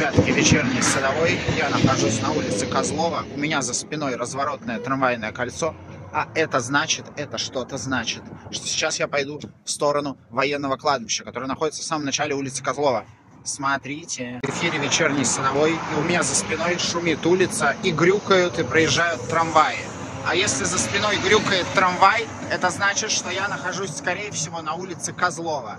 ребятки, вечерний садовой. Я нахожусь на улице Козлова. У меня за спиной разворотное трамвайное кольцо. А это значит, это что-то значит, что сейчас я пойду в сторону военного кладбища, которое находится в самом начале улицы Козлова. Смотрите, в эфире вечерний садовой, и у меня за спиной шумит улица, и грюкают, и проезжают трамваи. А если за спиной грюкает трамвай, это значит, что я нахожусь, скорее всего, на улице Козлова.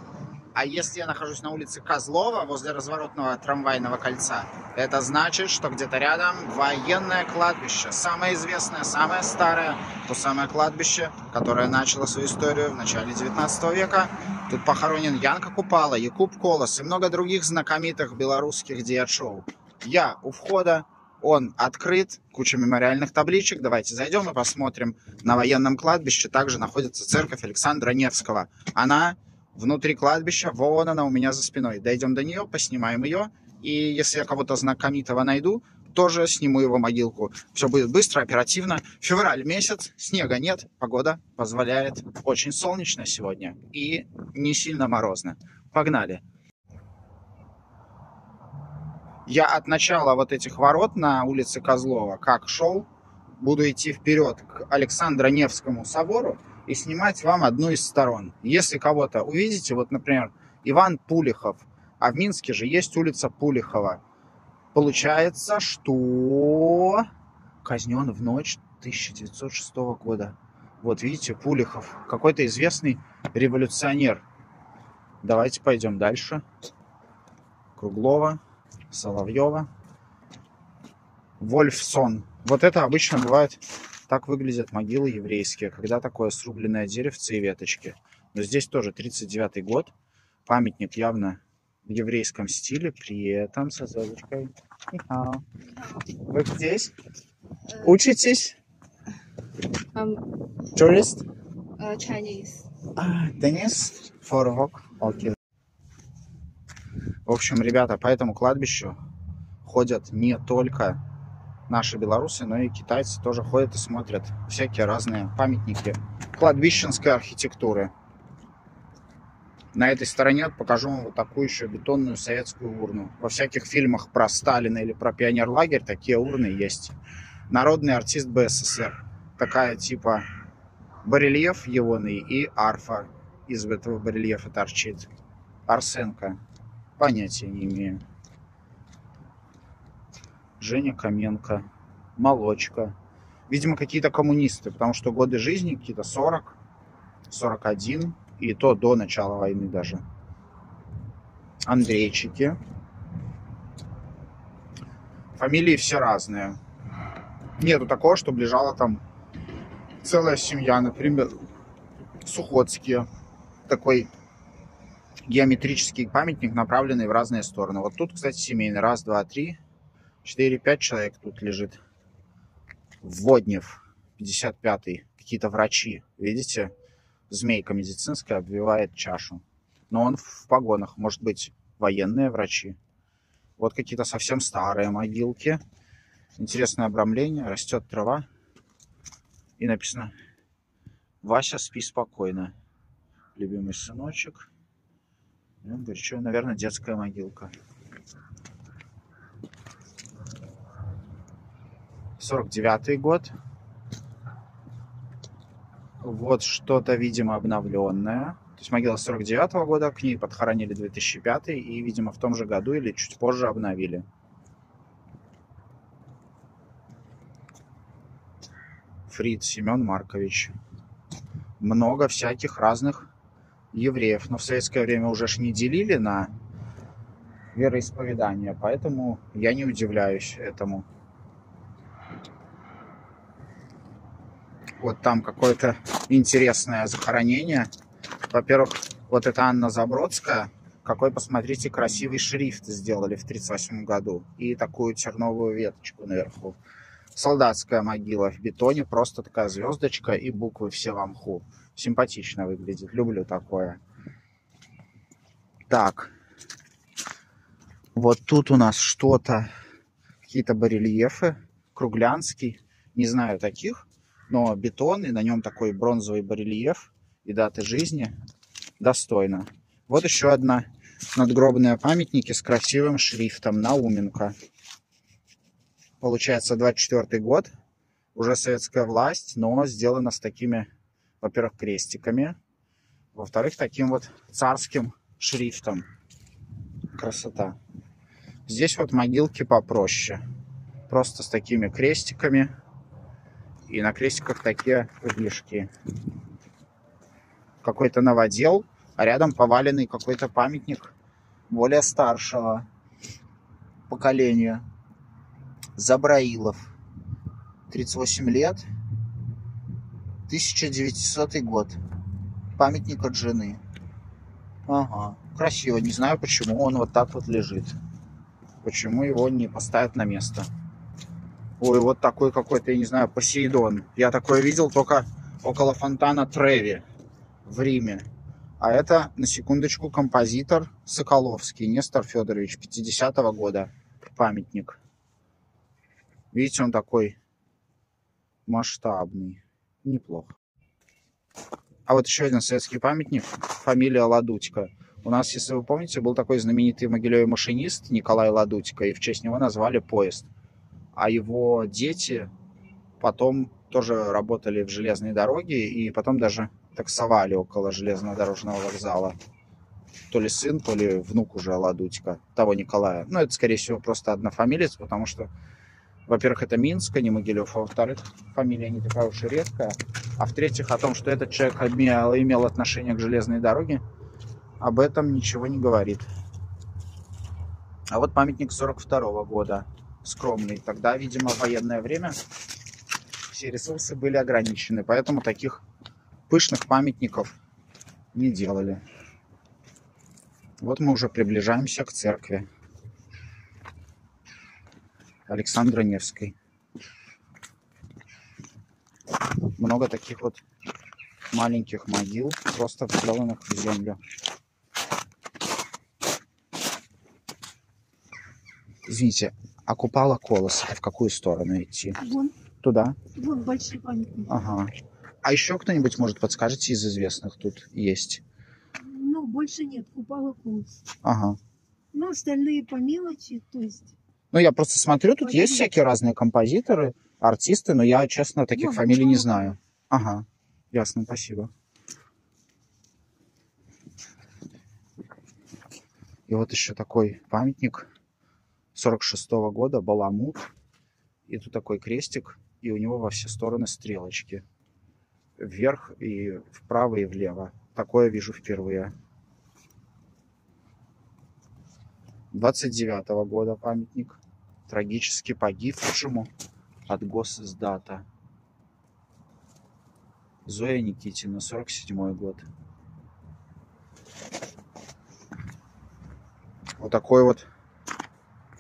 А если я нахожусь на улице Козлова, возле разворотного трамвайного кольца, это значит, что где-то рядом военное кладбище. Самое известное, самое старое, то самое кладбище, которое начало свою историю в начале 19 века. Тут похоронен Янка Купала, Якуб Колос и много других знакомитых белорусских диет-шоу. Я у входа, он открыт, куча мемориальных табличек. Давайте зайдем и посмотрим. На военном кладбище также находится церковь Александра Невского. Она внутри кладбища, вон она у меня за спиной. Дойдем до нее, поснимаем ее, и если я кого-то знакомитого найду, тоже сниму его могилку. Все будет быстро, оперативно. Февраль месяц, снега нет, погода позволяет. Очень солнечно сегодня и не сильно морозно. Погнали. Я от начала вот этих ворот на улице Козлова, как шел, буду идти вперед к Александро Невскому собору, и снимать вам одну из сторон. Если кого-то увидите, вот, например, Иван Пулихов, а в Минске же есть улица Пулихова, получается, что казнен в ночь 1906 года. Вот видите, Пулихов, какой-то известный революционер. Давайте пойдем дальше. Круглова, Соловьева, Вольфсон. Вот это обычно бывает так выглядят могилы еврейские, когда такое срубленное деревце и веточки. Но здесь тоже 39 год. Памятник явно в еврейском стиле, при этом со звездочкой. Вы здесь? Учитесь? Um, Tourist? uh, Chinese. А, Денис? Форвок? Окей. В общем, ребята, по этому кладбищу ходят не только наши белорусы, но и китайцы тоже ходят и смотрят всякие разные памятники кладбищенской архитектуры. На этой стороне покажу вам вот такую еще бетонную советскую урну. Во всяких фильмах про Сталина или про пионерлагерь такие урны есть. Народный артист БССР. Такая типа барельеф егоный и арфа из этого барельефа торчит. Арсенко. Понятия не имею. Женя Каменко, Молочка. Видимо, какие-то коммунисты, потому что годы жизни какие-то 40, 41, и то до начала войны даже. Андрейчики. Фамилии все разные. Нету такого, чтобы лежала там целая семья, например, Сухотские. Такой геометрический памятник, направленный в разные стороны. Вот тут, кстати, семейный. Раз, два, три, 4-5 человек тут лежит. Воднев, 55-й. Какие-то врачи. Видите? Змейка медицинская обвивает чашу. Но он в погонах. Может быть, военные врачи. Вот какие-то совсем старые могилки. Интересное обрамление. Растет трава. И написано Вася, спи спокойно. Любимый сыночек. Ну, горячо, наверное, детская могилка. 49 год. Вот что-то, видимо, обновленное. То есть могила 49 -го года, к ней подхоронили 2005 и, видимо, в том же году или чуть позже обновили. Фрид Семен Маркович. Много всяких разных евреев. Но в советское время уже ж не делили на вероисповедание, поэтому я не удивляюсь этому. Вот там какое-то интересное захоронение. Во-первых, вот это Анна Забродская. Какой, посмотрите, красивый шрифт сделали в 1938 году. И такую терновую веточку наверху. Солдатская могила в бетоне. Просто такая звездочка и буквы все в мху. Симпатично выглядит. Люблю такое. Так. Вот тут у нас что-то. Какие-то барельефы. Круглянский. Не знаю таких но бетон, и на нем такой бронзовый барельеф и даты жизни достойно. Вот еще одна надгробные памятники с красивым шрифтом Науменко. Получается, 24 год, уже советская власть, но сделано с такими, во-первых, крестиками, во-вторых, таким вот царским шрифтом. Красота. Здесь вот могилки попроще. Просто с такими крестиками. И на крестиках такие углишки. Какой-то новодел, а рядом поваленный какой-то памятник более старшего поколения. Забраилов. 38 лет. 1900 год. Памятник от жены. Ага. Красиво. Не знаю, почему он вот так вот лежит. Почему его не поставят на место. Ой, вот такой какой-то, я не знаю, Посейдон. Я такое видел только около фонтана Треви в Риме. А это, на секундочку, композитор Соколовский, Нестор Федорович, 50-го года. Памятник. Видите, он такой масштабный. Неплохо. А вот еще один советский памятник, фамилия Ладутько. У нас, если вы помните, был такой знаменитый в машинист Николай Ладутько, и в честь него назвали поезд. А его дети потом тоже работали в железной дороге, и потом даже таксовали около железнодорожного вокзала. То ли сын, то ли внук уже Ладутько, того Николая. Ну, это, скорее всего, просто однофамилец, потому что, во-первых, это Минск, а не Могилев, а во-вторых, фамилия не такая уж и редкая. А в-третьих, о том, что этот человек имел, имел отношение к железной дороге, об этом ничего не говорит. А вот памятник 42 -го года, скромный. Тогда, видимо, в военное время все ресурсы были ограничены, поэтому таких пышных памятников не делали. Вот мы уже приближаемся к церкви Александра Невской. Много таких вот маленьких могил, просто вделанных в землю. Извините, а купала колос в какую сторону идти? Вон, Туда? вон большой памятник. Ага. А еще кто-нибудь, может, подскажете из известных тут есть? Ну, больше нет, купала колос. Ага. Ну, остальные по мелочи, то есть... Ну, я просто смотрю, тут Ой, есть всякие разные композиторы, артисты, но я, честно, таких Ну, фамилий не знаю. Ага. Ясно, спасибо. И вот еще такой памятник 46 года, Баламут. И тут такой крестик, и у него во все стороны стрелочки. Вверх и вправо и влево. Такое вижу впервые. 29 года памятник. Трагически погибшему от госиздата. Зоя Никитина, 47 год. Вот такой вот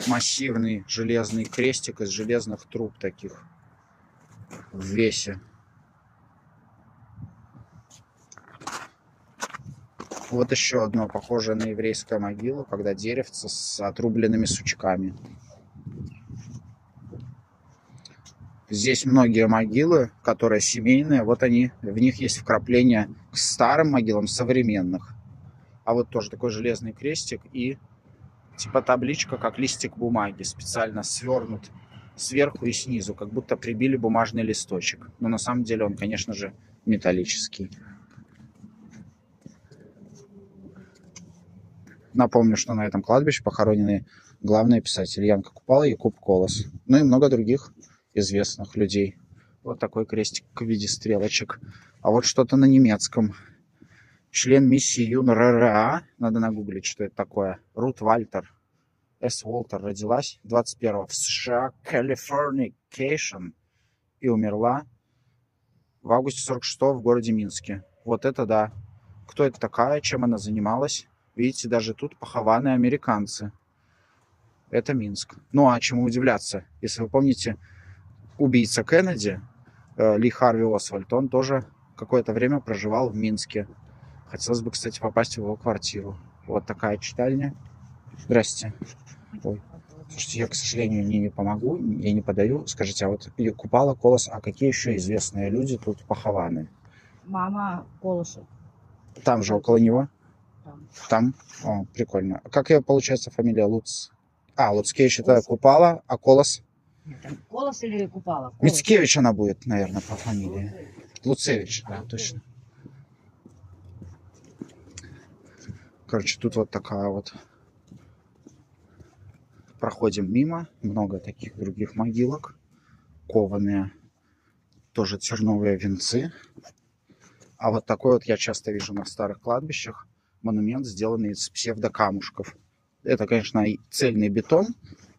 массивный железный крестик из железных труб таких в весе. Вот еще одно похожее на еврейскую могилу, когда деревце с отрубленными сучками. Здесь многие могилы, которые семейные, вот они, в них есть вкрапления к старым могилам современных. А вот тоже такой железный крестик и типа табличка, как листик бумаги, специально свернут сверху и снизу, как будто прибили бумажный листочек. Но на самом деле он, конечно же, металлический. Напомню, что на этом кладбище похоронены главные писатели Янка Купала и Якуб Колос. Ну и много других известных людей. Вот такой крестик в виде стрелочек. А вот что-то на немецком. Член миссии UNRRA. Надо нагуглить, что это такое. Рут Вальтер. С. Уолтер родилась 21 в США, Californication. И умерла в августе 46 в городе Минске. Вот это да. Кто это такая, чем она занималась? Видите, даже тут похованы американцы. Это Минск. Ну а чему удивляться? Если вы помните, убийца Кеннеди, э, Ли Харви Освальд, он тоже какое-то время проживал в Минске. Хотелось бы, кстати, попасть в его квартиру. Вот такая читальня. Здрасте. Ой. Слушайте, я, к сожалению, не, помогу, я не подаю. Скажите, а вот Купала, Колос, а какие еще известные люди тут похованы? Мама Колышев. Там же около него? там. Там? О, прикольно. Как ее, получается, фамилия? Луц... А, Луцкевич это Купала, а Колос? Нет, там Колос или Купала? Колос. Мицкевич она будет, наверное, по фамилии. Луцевич, да, точно. Короче, тут вот такая вот. Проходим мимо. Много таких других могилок. Кованые. Тоже терновые венцы. А вот такой вот я часто вижу на старых кладбищах. Монумент, сделанный из псевдокамушков. Это, конечно, цельный бетон,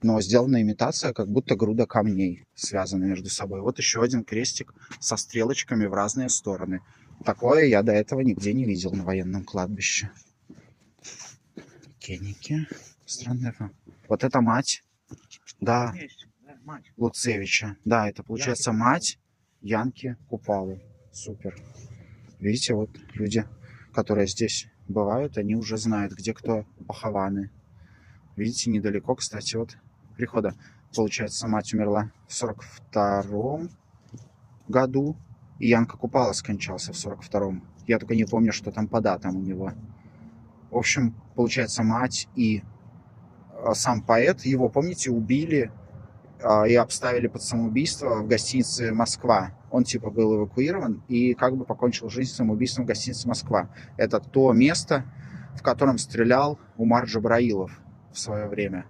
но сделана имитация, как будто груда камней связаны между собой. Вот еще один крестик со стрелочками в разные стороны. Такое я до этого нигде не видел на военном кладбище. Кенники. Странная фа- Вот это мать. Да. Луцевича. Да, это получается мать Янки Купалы. Супер. Видите, вот люди, которые здесь бывают, они уже знают, где кто похованы. Видите, недалеко, кстати, от прихода. Получается, мать умерла в 42 году, и Янка Купала скончался в 42-м. Я только не помню, что там по датам у него. В общем, получается, мать и а, сам поэт, его, помните, убили а, и обставили под самоубийство в гостинице «Москва». Он типа был эвакуирован и как бы покончил жизнь самоубийством в гостинице «Москва». Это то место, в котором стрелял Умар Джабраилов в свое время.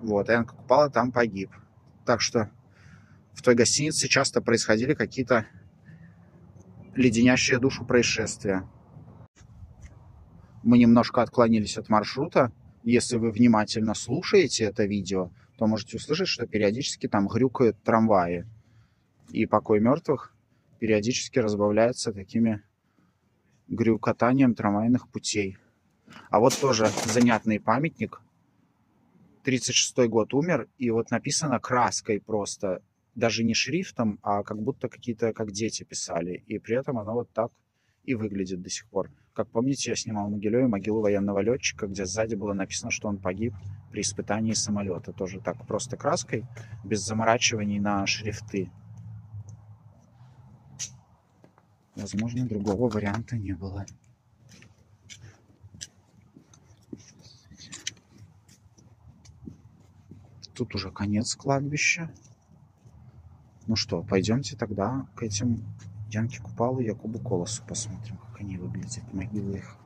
Вот, и Янка Купала там погиб. Так что в той гостинице часто происходили какие-то леденящие душу происшествия. Мы немножко отклонились от маршрута. Если вы внимательно слушаете это видео, то можете услышать, что периодически там грюкают трамваи. И покой мертвых периодически разбавляется такими грюкотанием трамвайных путей. А вот тоже занятный памятник. 36 год умер, и вот написано краской просто, даже не шрифтом, а как будто какие-то, как дети писали. И при этом оно вот так и выглядит до сих пор. Как помните, я снимал в Могилеве могилу военного летчика, где сзади было написано, что он погиб при испытании самолета. Тоже так просто краской, без заморачиваний на шрифты. Возможно, другого варианта не было. Тут уже конец кладбища. Ну что, пойдемте тогда к этим Янке Купалу и Якубу Колосу посмотрим, они выглядят, могилы их.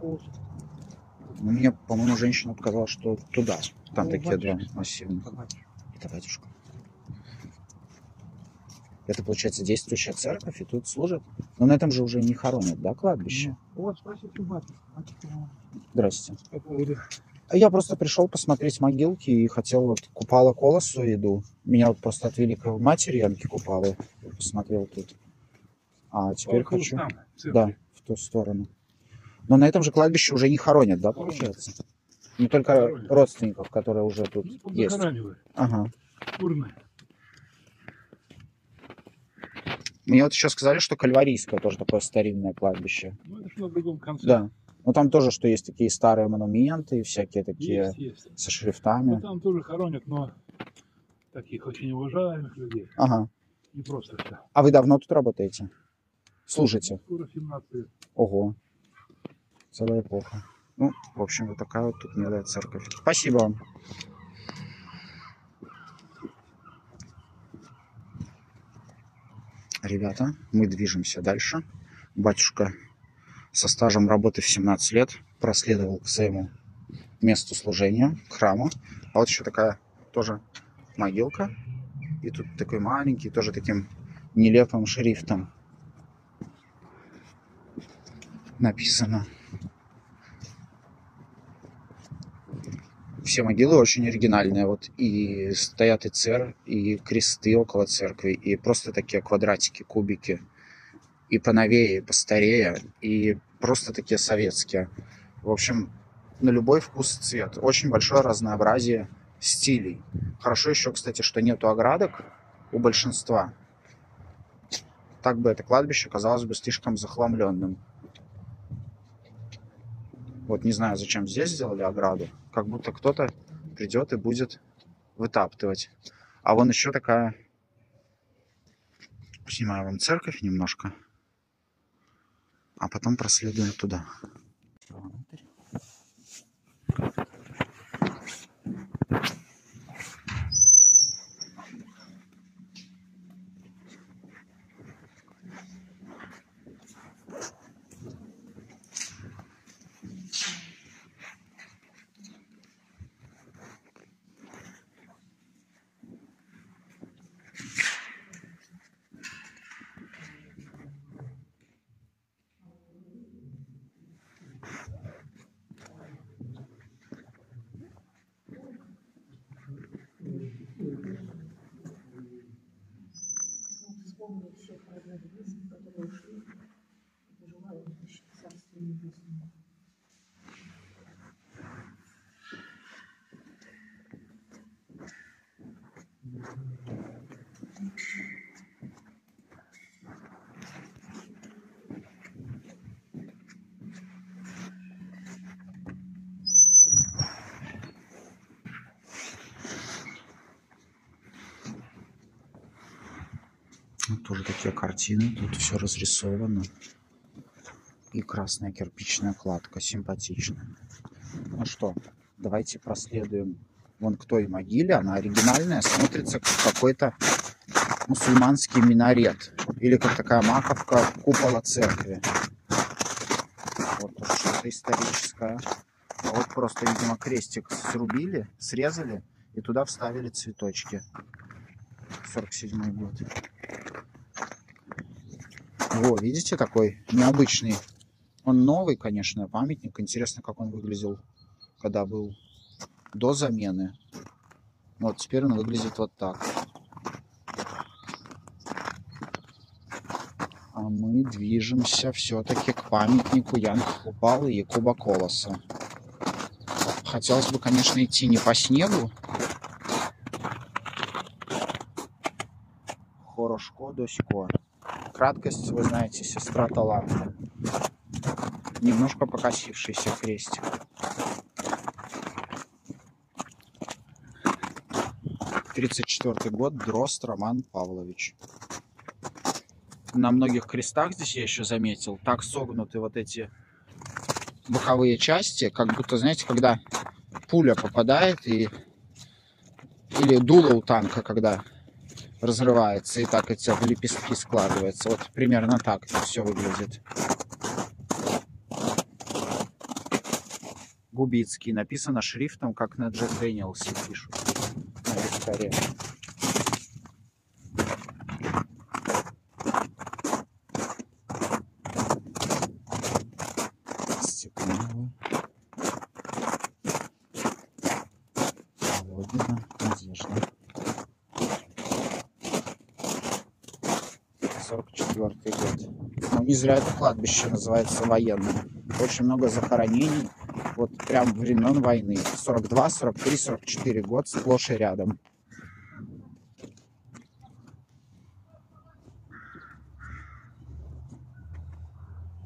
Ну, мне, по-моему, женщина показала, что туда. Там Ну, такие два батюшка. массивных. Это батюшка. Это, получается, действующая церковь, и тут служат. Но на этом же уже не хоронят, да, кладбище? Вот, спросите у батюшки. Батюшка, Здрасте. По поводу... Я просто пришел посмотреть могилки и хотел вот Купала Колосу иду. Меня вот просто отвели к матери Янки Купалы. Посмотрел тут. А теперь хочу... Да, в ту сторону. Но на этом же кладбище уже не хоронят, да, получается? Не только Хоронят. родственников, которые уже тут Ну, есть. Ага. Урны. Мне вот еще сказали, что Кальварийское тоже такое старинное кладбище. Ну, это же на другом конце. Да. Ну там тоже, что есть такие старые монументы всякие такие Есть, есть. со Ну, шрифтами. там тоже хоронят, но таких очень уважаемых людей. Ага. Не просто все. А вы давно тут работаете? Служите? Скоро 17 лет. Ого. Целая эпоха. Ну, в общем, вот такая вот тут милая церковь. Спасибо вам. Ребята, мы движемся дальше. Батюшка со стажем работы в 17 лет проследовал к своему месту служения, к храму. А вот еще такая тоже могилка. И тут такой маленький, тоже таким нелепым шрифтом написано. Все могилы очень оригинальные. Вот и стоят и цер, и кресты около церкви, и просто такие квадратики, кубики. И поновее, и постарее, и просто такие советские. В общем, на любой вкус и цвет. Очень большое разнообразие стилей. Хорошо еще, кстати, что нету оградок у большинства. Так бы это кладбище казалось бы слишком захламленным. Вот не знаю, зачем здесь сделали ограду. Как будто кто-то придет и будет вытаптывать. А вон еще такая... Снимаю вам церковь немножко. А потом проследуем туда. Внутрь. Вспомнил всех родных Вот тоже такие картины. Тут все разрисовано. И красная кирпичная кладка. Симпатично. Ну что, давайте проследуем вон к той могиле. Она оригинальная. Смотрится как какой-то мусульманский минарет. Или как такая маковка купола церкви. Вот тут что-то историческое. А вот просто, видимо, крестик срубили, срезали и туда вставили цветочки. 47 год. Во, видите, такой необычный. Он новый, конечно, памятник. Интересно, как он выглядел, когда был до замены. Вот теперь он выглядит вот так. А мы движемся все-таки к памятнику Янки Купалы и Якуба Колоса. Хотелось бы, конечно, идти не по снегу. Хорошко досько. Краткость, вы знаете, сестра таланта. Немножко покосившийся крестик. Тридцать четвертый год, Дрозд Роман Павлович. На многих крестах здесь я еще заметил, так согнуты вот эти боковые части, как будто, знаете, когда пуля попадает и или дуло у танка, когда разрывается и так эти лепестки складываются. Вот примерно так все выглядит. Губицкий. Написано шрифтом, как на Джек Дэниелсе пишут. На. Степанова. Володина. Надежда. 44 год. Это кладбище называется военным. Очень много захоронений. Вот прям времен войны. 42, 43, 44 год сплошь и рядом.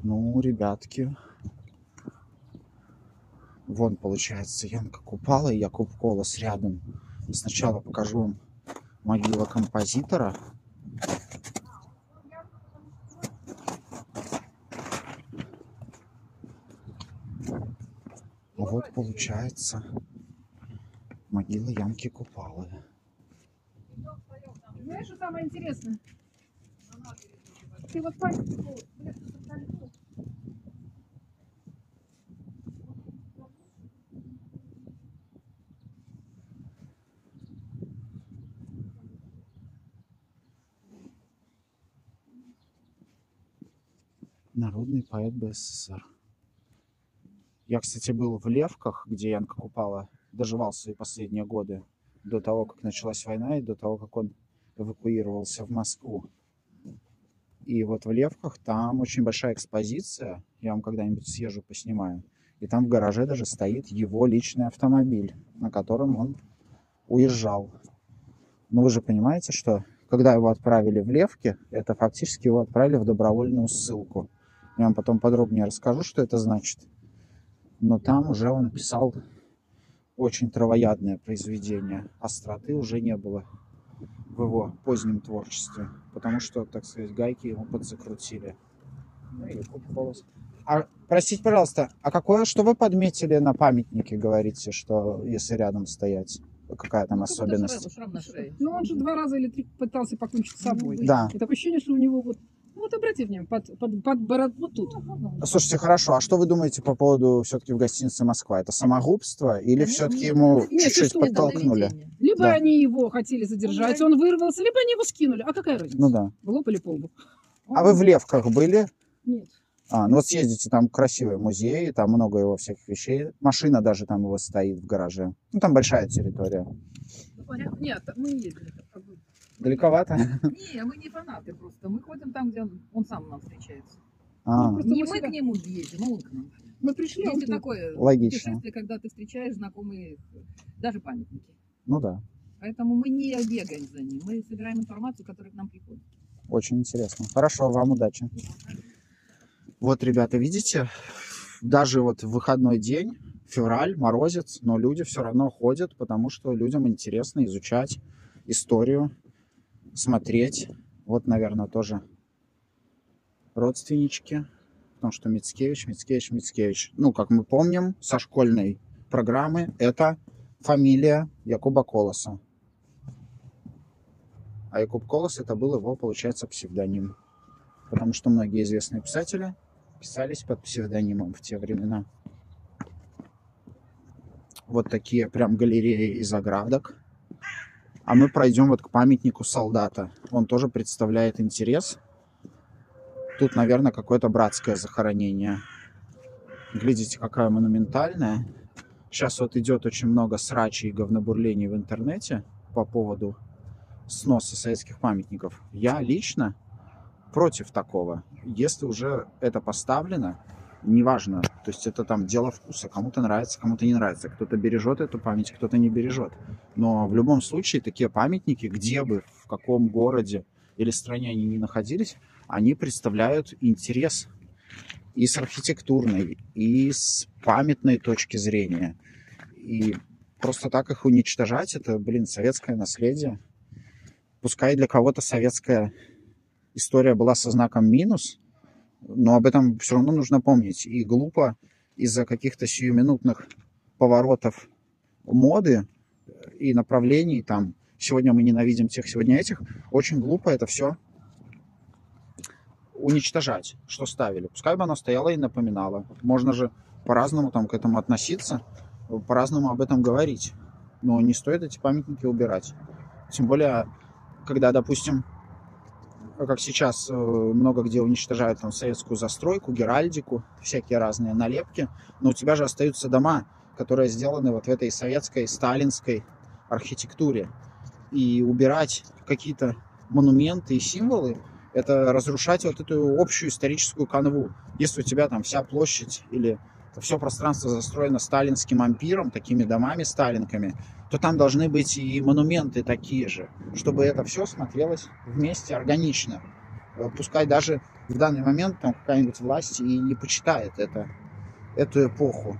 Ну, ребятки. Вон, получается, Янка Купала и Якуб Колос рядом. Сначала покажу вам могила композитора. Получается могила Янки Купалы. Знаешь, что самое интересное? Ты вот кольцо. Народный поэт БССР. Я, кстати, был в Левках, где Янка Купала доживал свои последние годы до того, как началась война и до того, как он эвакуировался в Москву. И вот в Левках там очень большая экспозиция. Я вам когда-нибудь съезжу, поснимаю. И там в гараже даже стоит его личный автомобиль, на котором он уезжал. Но вы же понимаете, что когда его отправили в Левки, это фактически его отправили в добровольную ссылку. Я вам потом подробнее расскажу, что это значит. Но там уже он писал очень травоядное произведение. Остроты уже не было в его позднем творчестве, потому что, так сказать, гайки ему подзакрутили. Ну. А, простите, пожалуйста, а какое, что вы подметили на памятнике, говорите, что если рядом стоять? Какая там особенность? Шрам на шее. Ну, он же два раза или три пытался покончить с собой. Да. И такое ощущение, что у него вот... Ну, вот обрати внимание, под, под, под бород- вот тут. Слушайте, хорошо, а что вы думаете по поводу все-таки в гостинице Москва? Это самогубство или все-таки ему Нет, чуть-чуть что, подтолкнули? Либо Да. они его хотели задержать, он вырвался, либо они его скинули. А какая разница? Ну да. В лоб или по лбу? А вы в Левках были? Нет. А, ну вот съездите, там красивый музей, там много его всяких вещей. Машина даже там его стоит в гараже. Ну там большая территория. Нет, мы не ездили. Далековато? Не, мы не фанаты просто. Мы ходим там, где он, он сам нам встречается. А, Просто Не мы мы к нему ездим, а он к нам. Мы пришли, а он Есть и тут. такое Логично. путешествие, когда ты встречаешь знакомые, даже памятники. ну да, Поэтому мы не бегаем за ним. Мы собираем информацию, которая к нам приходит. очень интересно. Хорошо, вам удачи. Вот, ребята, видите, даже вот в выходной день, февраль, морозец, но люди все равно ходят, потому что людям интересно изучать историю, смотреть. Вот, наверное, тоже родственнички, потому что Мицкевич, Мицкевич, Мицкевич. Ну, как мы помним, со школьной программы это фамилия Якуба Колоса. А Якуб Колос это был его, получается, псевдоним. Потому что многие известные писатели писались под псевдонимом в те времена. Вот такие прям галереи из оградок. А мы пройдем вот к памятнику солдата. Он тоже представляет интерес. Тут, наверное, какое-то братское захоронение. Глядите, какая монументальная. Сейчас вот идет очень много срачей и говнобурлений в интернете по поводу сноса советских памятников. Я лично против такого. Если уже это поставлено, неважно, то есть это там дело вкуса, кому-то нравится, кому-то не нравится, кто-то бережет эту память, кто-то не бережет. Но в любом случае такие памятники, где бы, в каком городе или стране они ни находились, они представляют интерес и с архитектурной, и с памятной точки зрения. И просто так их уничтожать, это, блин, советское наследие. Пускай для кого-то советская история была со знаком минус, но об этом все равно нужно помнить. И глупо из-за каких-то сиюминутных поворотов моды и направлений, там, сегодня мы ненавидим тех, сегодня этих, очень глупо это все уничтожать, что ставили. Пускай бы оно стояло и напоминало. Можно же по-разному там к этому относиться, по-разному об этом говорить. Но не стоит эти памятники убирать. Тем более, когда, допустим, как сейчас э, много где уничтожают там советскую застройку, геральдику, всякие разные налепки, но у тебя же остаются дома, которые сделаны вот в этой советской, сталинской архитектуре. И убирать какие-то монументы и символы, это разрушать вот эту общую историческую канву. Если у тебя там вся площадь или все пространство застроено сталинским ампиром, такими домами сталинками, то там должны быть и монументы такие же, чтобы это все смотрелось вместе органично. Э, Пускай даже в данный момент там какая-нибудь власть и не почитает это, эту эпоху.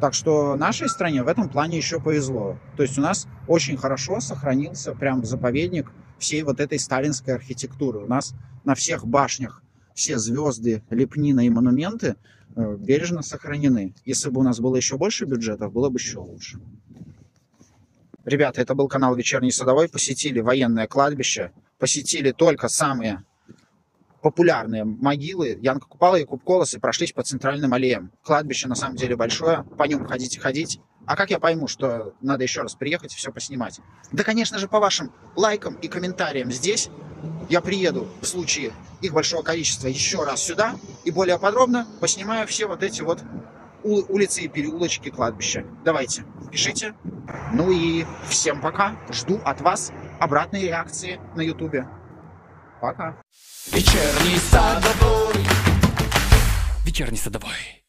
Так что нашей стране в этом плане еще повезло. То есть у нас очень хорошо сохранился прям заповедник всей вот этой сталинской архитектуры. У нас на всех башнях все звезды, лепнина и монументы э, бережно сохранены. Если бы у нас было еще больше бюджетов, было бы еще лучше. Ребята, это был канал Вечерний Садовой. Посетили военное кладбище, посетили только самые популярные могилы Янка Купала и Кубколос и прошлись по центральным аллеям. Кладбище на самом деле большое, по нем ходить и ходить. А как я пойму, что надо еще раз приехать и все поснимать? Да, конечно же, по вашим лайкам и комментариям здесь я приеду в случае их большого количества еще раз сюда и более подробно поснимаю все вот эти вот улицы и переулочки кладбища. Давайте, пишите. Ну и всем пока. Жду от вас обратной реакции на ютубе. Пока. Вечерний садовой. Вечерний садовой.